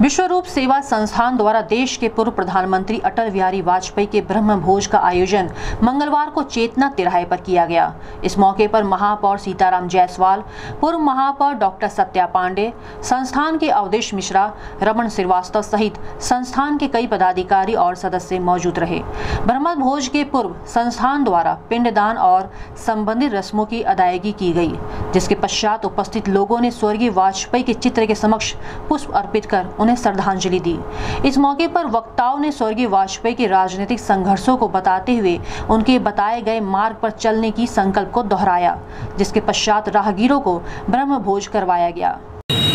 विश्वरूप सेवा संस्थान द्वारा देश के पूर्व प्रधानमंत्री अटल बिहारी वाजपेयी के ब्रह्म भोज का आयोजन मंगलवार को चेतना तिराहे पर किया गया। इस मौके पर महापौर सीताराम जायसवाल, पूर्व महापौर डॉक्टर सत्या पांडे, संस्थान के अवधेश मिश्रा, रमन श्रीवास्तव सहित संस्थान के कई पदाधिकारी और सदस्य मौजूद रहे। ब्रह्म भोज के पूर्व संस्थान द्वारा पिंडदान और संबंधित रस्मों की अदायगी की गई, जिसके पश्चात उपस्थित लोगों ने स्वर्गीय वाजपेयी के चित्र के समक्ष पुष्प अर्पित कर उन्हें श्रद्धांजलि दी। इस मौके पर वक्ताओं ने स्वर्गीय वाजपेयी के राजनीतिक संघर्षों को बताते हुए उनके बताए गए मार्ग पर चलने की संकल्प को दोहराया जिसके पश्चात राहगीरों को ब्रह्म भोज करवाया गया।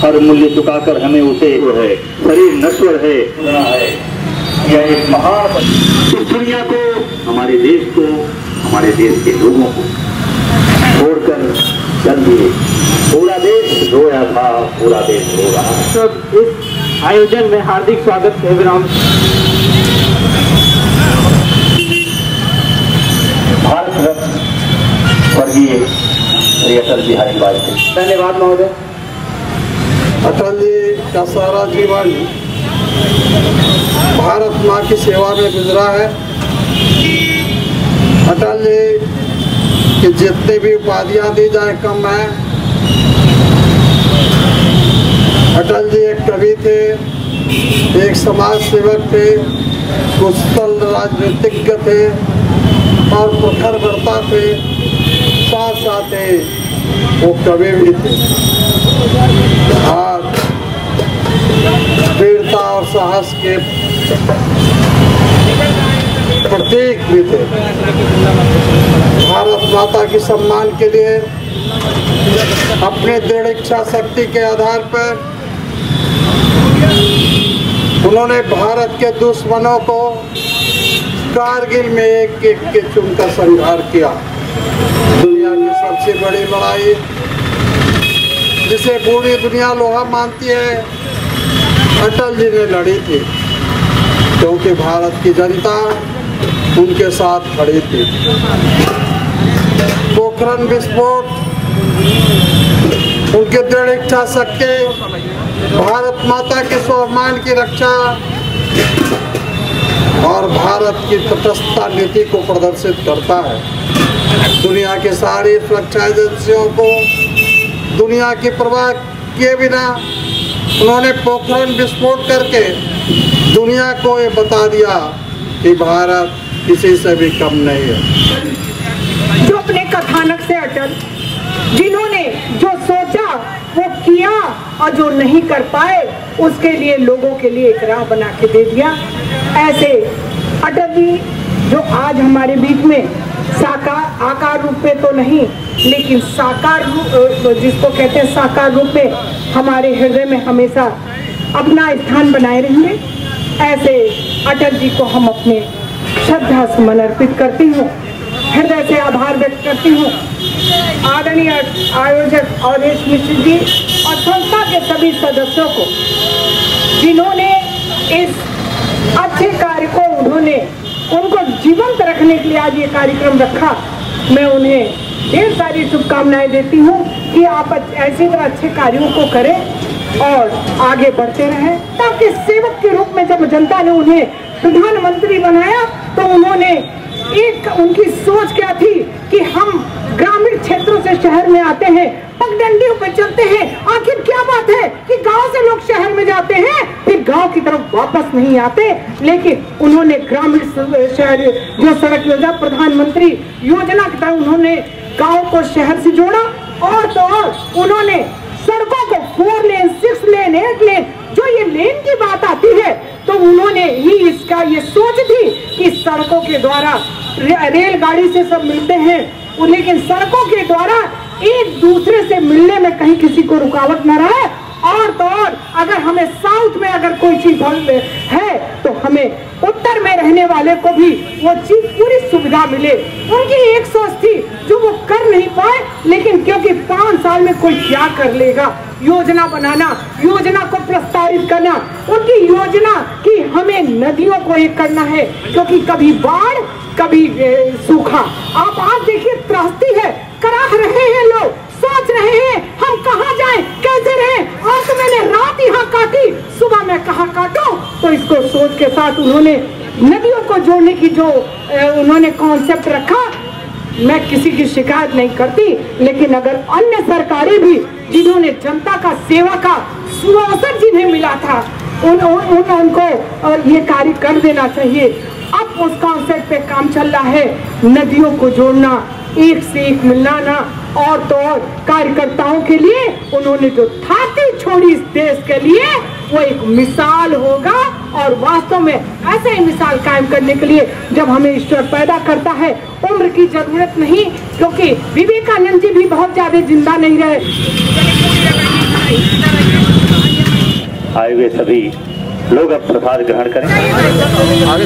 हर मूल्य चुकाकर हमें उसे है शरीर नश्वर है। है यह एक महान दुनिया को हमारे देश को हमारे देश के लोगों को छोड़कर चल दिए पूरा देश रोया था पूरा देश रो रहा है। सब इस आयोजन में हार्दिक स्वागत है विराम। भारत रत्न स्वर्गीय अटल बिहारी वाजपेयी। धन्यवाद महोदय। अटल जी का सारा जीवन भारत माँ की सेवा में गुजरा है। अटल जी की जितनी भी उपाधियाँ दी जाए कम है अटल जी एक कवि थे, एक समाज सेवक थे, कुशल राजनीतिज्ञ थे और प्रखर वक्ता थे। साथ साथ वो कवि भी थे। और वीरता और साहस के प्रतीक भी थे। भारत माता के सम्मान के लिए अपने दृढ़ इच्छा शक्ति के आधार पर उन्होंने भारत के दुश्मनों को कारगिल में एक एक के चुनकर संहार किया। दुनिया की सबसे बड़ी लड़ाई, जिसे पूरी दुनिया लोहा मानती है, अटल जी ने लड़ी थी, क्योंकि भारत की जनता उनके साथ खड़ी थी। पोखरण विस्फोट दृढ़ इच्छा भारत माता के स्वाभिमान की रक्षा और भारत की तटस्थता नीति को प्रदर्शित करता है। दुनिया के सारी सुरक्षा एजेंसियों को, दुनिया की परवाह किए बिना उन्होंने पोखरण विस्फोट करके दुनिया को ये बता दिया कि भारत किसी से भी कम नहीं है। जो अपने कथानक से अटल किया और जो नहीं कर पाए, उसके लिए लोगों के लिए एक राह बना के दे दिया। ऐसे अटल जी, जो आज हमारे बीच में साकार, आकार रूप में तो नहीं, लेकिन साकार रूप जिसको कहते हैं साकार रूप में हमारे हृदय में हमेशा अपना स्थान बनाए रहेंगे। ऐसे अटल जी को हम अपने श्रद्धा सुमन अर्पित करती हूँ। हृदय से आभार व्यक्त करती हूँ। आदरणीय आयोजक अवधेश मिश्र जी और संस्था के सभी सदस्यों को, जिन्होंने इस अच्छे कार्य को, उन्होंने उनको जीवंत रखने के लिए आज ये कार्यक्रम रखा। मैं उन्हें ढेर सारी शुभकामनाएँ देती हूँ कि आप ऐसे तरह अच्छे कार्यों को करें और आगे बढ़ते रहें, ताकि सेवक के रूप में जब जनता ने उन्हें प्रधानमंत्री बनाया तो उन्होंने एक उनकी सोच क्या थी कि हम ग्रामीण क्षेत्रों से शहर में आते हैं, पगडंडियों पर चलते हैं? आखिर क्या बात है कि गाँव से लोग शहर में जाते हैं? फिर गाँव की तरफ़ वापस नहीं आते, लेकिन उन्होंने ग्रामीण शहर जो सड़क योजना प्रधानमंत्री योजना की तरह उन्होंने गाँव को शहर से जोड़ा, और तो और उन्होंने सड़कों को four lane, six lane, eight lane जो ये लेन की बात आती है तो उन्होंने ही इसका, ये सोच थी कि सड़कों के द्वारा रेलगाड़ी से सब मिलते हैं लेकिन सड़कों के द्वारा एक दूसरे से मिलने में कहीं किसी को रुकावट न रहे। और तो और, अगर हमें साउथ में अगर कोई चीज़ है तो हमें उत्तर में रहने वाले को भी वो चीज़ पूरी सुविधा मिले। उनकी एक सोच थी जो वो कर नहीं पाए, लेकिन क्योंकि पाँच साल में कोई क्या कर लेगा? योजना बनाना, योजना को प्रस्तावित करना, उनकी योजना की हमें नदियों को एक करना है, क्योंकि कभी बाढ़, कभी सूखा। आप आज देखिए त्रास्ती है करा रहे हैं लोग, सोच रहे हैं, हम कहा जाए, कैसे रहे? और तो मैंने रात यहाँ काटी, सुबह मैं कहा काटो? तो इसको सोच के साथ उन्होंने नदियों को जोड़ने की जो उन्होंने कॉन्सेप्ट रखा, मैं किसी की शिकायत नहीं करती, लेकिन अगर अन्य सरकारें भी जिन्होंने जनता का सेवा का सुअवसर जिन्हें मिला था उन, उन, उन उनको ये कार्य कर देना चाहिए। अब उस कॉन्सेप्ट पे काम चल रहा है। नदियों को जोड़ना एक से एक मिलाना और तो और कार्यकर्ताओं के लिए उन्होंने जो थाती छोड़ी इस देश के लिए वो एक मिसाल होगा। और वास्तव में ऐसे ही मिसाल कायम करने के लिए जब हमें ईश्वर पैदा करता है उम्र की ज़रूरत नहीं क्योंकि विवेकानंद जी भी बहुत ज़्यादा ज़िंदा नहीं रहे। आए हुए सभी लोग अब प्रसाद ग्रहण करें। आगे